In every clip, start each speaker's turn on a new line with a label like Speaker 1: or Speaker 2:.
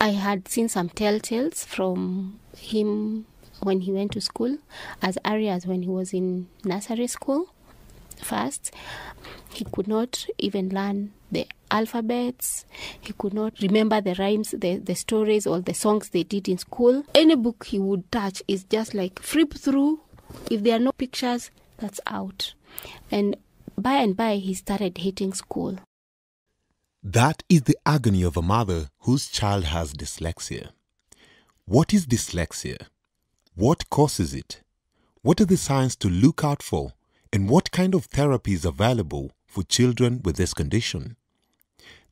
Speaker 1: I had seen some telltales from him when he went to school, as early as when he was in nursery school. First, he could not even learn the alphabets. He could not remember the rhymes, the, the stories, or the songs they did in school. Any book he would touch is just like flip through. If there are no pictures, that's out. And by and by, he started hating school.
Speaker 2: That is the agony of a mother whose child has dyslexia. What is dyslexia? What causes it? What are the signs to look out for? And what kind of therapy is available for children with this condition?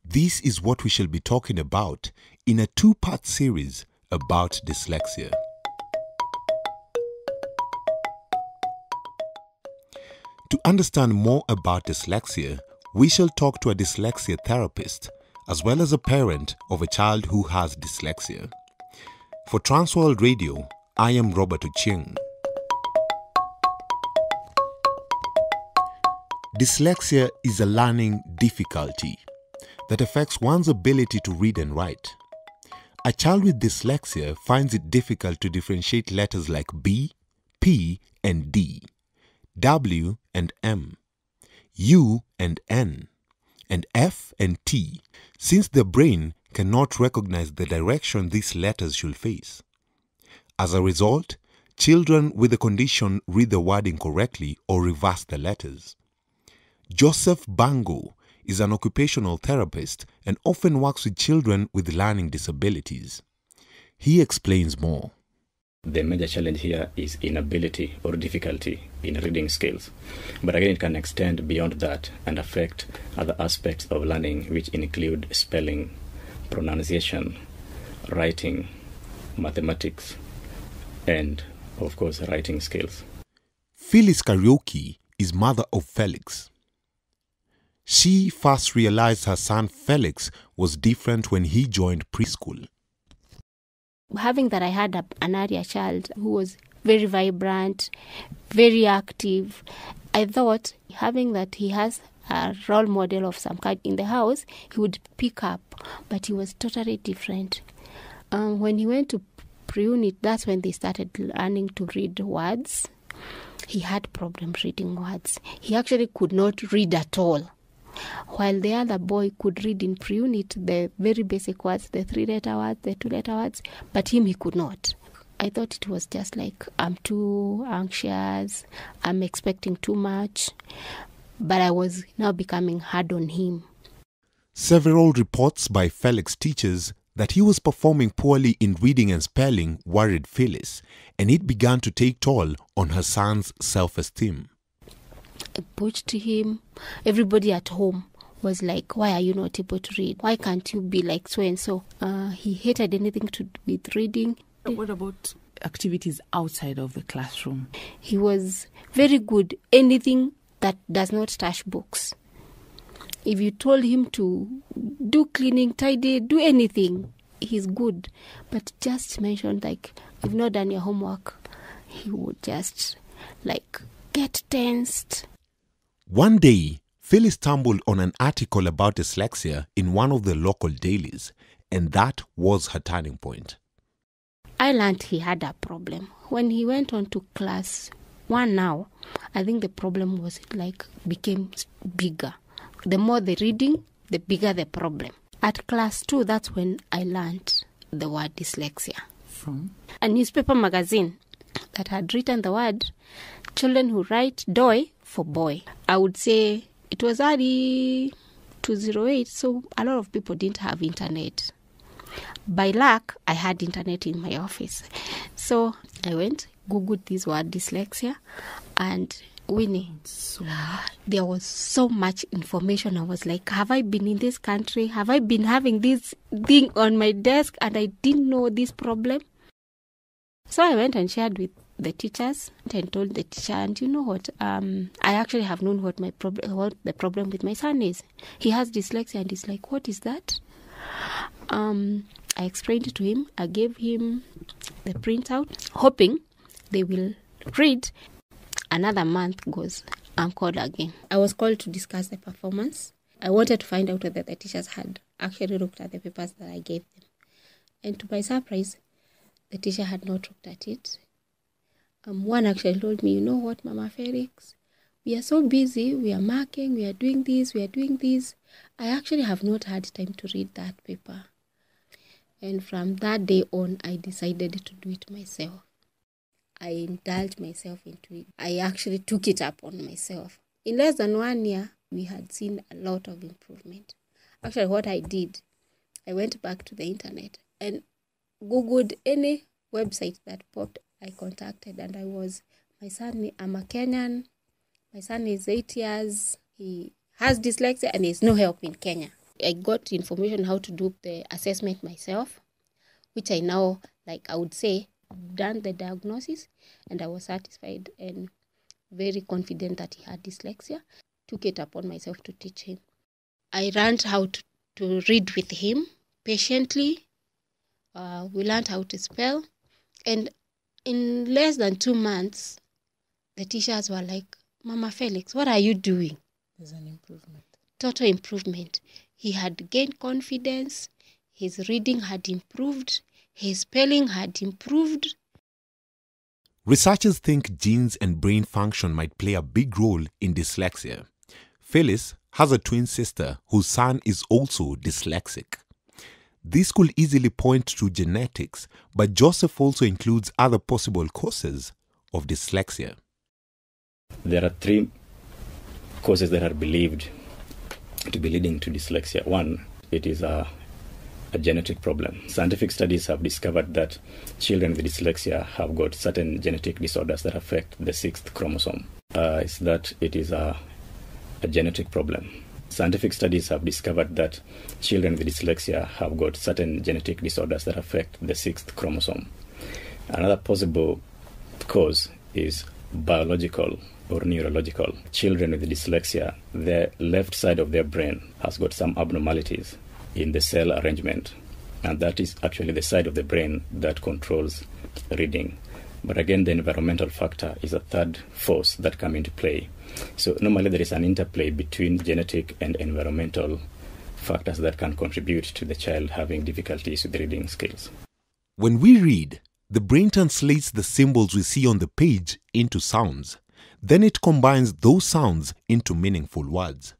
Speaker 2: This is what we shall be talking about in a two part series about dyslexia. To understand more about dyslexia, we shall talk to a dyslexia therapist as well as a parent of a child who has dyslexia. For Transworld Radio, I am Robert Ocheng. Dyslexia is a learning difficulty that affects one's ability to read and write. A child with dyslexia finds it difficult to differentiate letters like B, P, and D, W and M, U and N, and F and T, since the brain cannot recognize the direction these letters should face. As a result, children with the condition read the word incorrectly or reverse the letters. Joseph Bango is an occupational therapist and often works with children with learning disabilities. He explains more.
Speaker 3: The major challenge here is inability or difficulty in reading skills. But again, it can extend beyond that and affect other aspects of learning, which include spelling, pronunciation, writing, mathematics, and, of course, writing skills.
Speaker 2: Phyllis Kariuki is mother of Felix. She first realized her son Felix was different when he joined preschool.
Speaker 1: Having that I had a, an area child who was very vibrant, very active, I thought having that he has a role model of some kind in the house, he would pick up, but he was totally different. Um, when he went to pre-unit, that's when they started learning to read words. He had problems reading words. He actually could not read at all while the other boy could read in pre-unit the very basic words, the three-letter words, the two-letter words, but him he could not. I thought it was just like I'm too anxious, I'm expecting too much, but I was now becoming hard on him.
Speaker 2: Several reports by Felix teachers that he was performing poorly in reading and spelling worried Phyllis, and it began to take toll on her son's self-esteem.
Speaker 1: I pushed him. Everybody at home was like, Why are you not able to read? Why can't you be like so and so? Uh, he hated anything to do with reading.
Speaker 4: What about activities outside of the classroom?
Speaker 1: He was very good. Anything that does not touch books. If you told him to do cleaning, tidy, do anything, he's good. But just mention like, you've not done your homework, he would just like get tensed.
Speaker 2: One day, Phyllis stumbled on an article about dyslexia in one of the local dailies, and that was her turning point.
Speaker 1: I learned he had a problem. When he went on to class one now, I think the problem was like became bigger. The more the reading, the bigger the problem. At class two, that's when I learned the word dyslexia.
Speaker 4: From?
Speaker 1: A newspaper magazine that had written the word children who write doy for boy. I would say it was early 208, so a lot of people didn't have internet. By luck, I had internet in my office. So I went, Googled this word dyslexia, and Winnie,
Speaker 4: So
Speaker 1: there was so much information. I was like, have I been in this country? Have I been having this thing on my desk and I didn't know this problem? So I went and shared with the teachers and told the teacher, and you know what? Um, I actually have known what my problem, what the problem with my son is. He has dyslexia, and he's like, "What is that?" Um, I explained it to him. I gave him the printout, hoping they will read. Another month goes. I'm called again. I was called to discuss the performance. I wanted to find out whether the teachers had actually looked at the papers that I gave them. And to my surprise, the teacher had not looked at it. Um, one actually told me, you know what, Mama Felix, we are so busy, we are marking, we are doing this, we are doing this. I actually have not had time to read that paper. And from that day on, I decided to do it myself. I indulged myself into it. I actually took it up on myself. In less than one year, we had seen a lot of improvement. Actually, what I did, I went back to the internet and Googled any website that popped. I contacted and I was, my son, I'm a Kenyan. My son is eight years. He has dyslexia and there's no help in Kenya. I got information how to do the assessment myself, which I now, like I would say, done the diagnosis and I was satisfied and very confident that he had dyslexia. Took it upon myself to teach him. I learned how to, to read with him patiently. Uh, we learned how to spell. And in less than two months, the teachers were like, Mama Felix, what are you doing?
Speaker 4: There's an improvement.
Speaker 1: Total improvement. He had gained confidence, his reading had improved, his spelling had improved.
Speaker 2: Researchers think genes and brain function might play a big role in dyslexia. Phyllis has a twin sister whose son is also dyslexic. This could easily point to genetics, but Joseph also includes other possible causes of dyslexia.
Speaker 3: There are three causes that are believed to be leading to dyslexia. One, it is a, a genetic problem. Scientific studies have discovered that children with dyslexia have got certain genetic disorders that affect the sixth chromosome. Uh, is that it is a, a genetic problem. Scientific studies have discovered that children with dyslexia have got certain genetic disorders that affect the sixth chromosome. Another possible cause is biological or neurological. Children with dyslexia, the left side of their brain has got some abnormalities in the cell arrangement, and that is actually the side of the brain that controls reading. But again, the environmental factor is a third force that come into play. So normally there is an interplay between genetic and environmental factors that can contribute to the child having difficulties with reading skills.
Speaker 2: When we read, the brain translates the symbols we see on the page into sounds. Then it combines those sounds into meaningful words.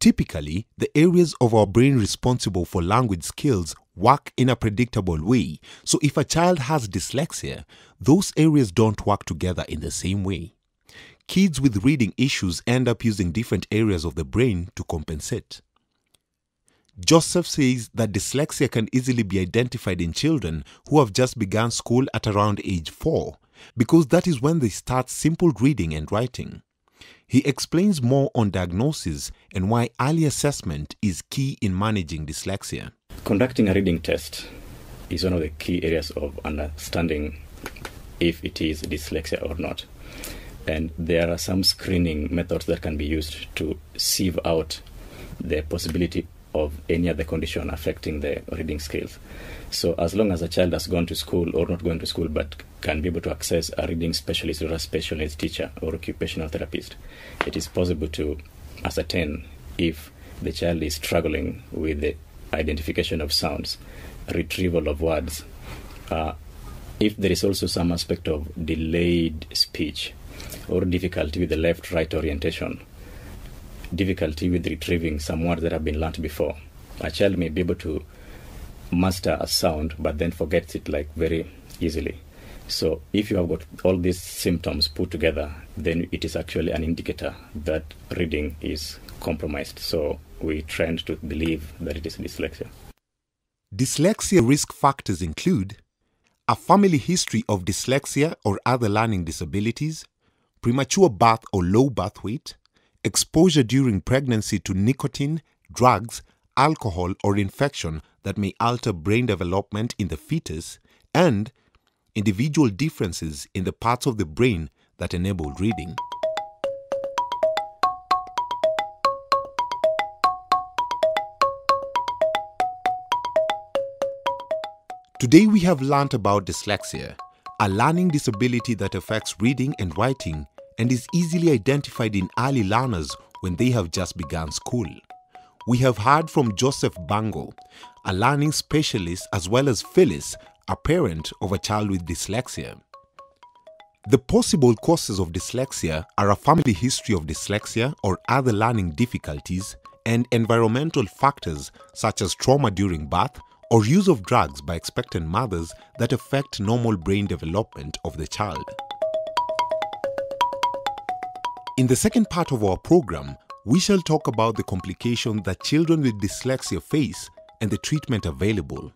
Speaker 2: Typically, the areas of our brain responsible for language skills work in a predictable way. So if a child has dyslexia, those areas don't work together in the same way. Kids with reading issues end up using different areas of the brain to compensate. Joseph says that dyslexia can easily be identified in children who have just begun school at around age 4 because that is when they start simple reading and writing. He explains more on diagnosis and why early assessment is key in managing dyslexia.
Speaker 3: Conducting a reading test is one of the key areas of understanding if it is dyslexia or not. And there are some screening methods that can be used to sieve out the possibility of any other condition affecting the reading skills. So, as long as a child has gone to school or not going to school but can be able to access a reading specialist or a special needs teacher or occupational therapist, it is possible to ascertain if the child is struggling with the identification of sounds, retrieval of words, uh, if there is also some aspect of delayed speech or difficulty with the left right orientation difficulty with retrieving some words that have been learnt before. A child may be able to master a sound but then forgets it like very easily. So if you have got all these symptoms put together, then it is actually an indicator that reading is compromised. So we trend to believe that it is dyslexia.
Speaker 2: Dyslexia risk factors include a family history of dyslexia or other learning disabilities, premature birth or low birth weight, exposure during pregnancy to nicotine, drugs, alcohol, or infection that may alter brain development in the fetus, and individual differences in the parts of the brain that enable reading. Today we have learnt about dyslexia, a learning disability that affects reading and writing and is easily identified in early learners when they have just begun school. we have heard from Joseph Bangle, a learning specialist, as well as Phyllis, a parent of a child with dyslexia. The possible causes of dyslexia are a family history of dyslexia or other learning difficulties and environmental factors such as trauma during birth or use of drugs by expectant mothers that affect normal brain development of the child. In the second part of our program, we shall talk about the complication that children with dyslexia face and the treatment available.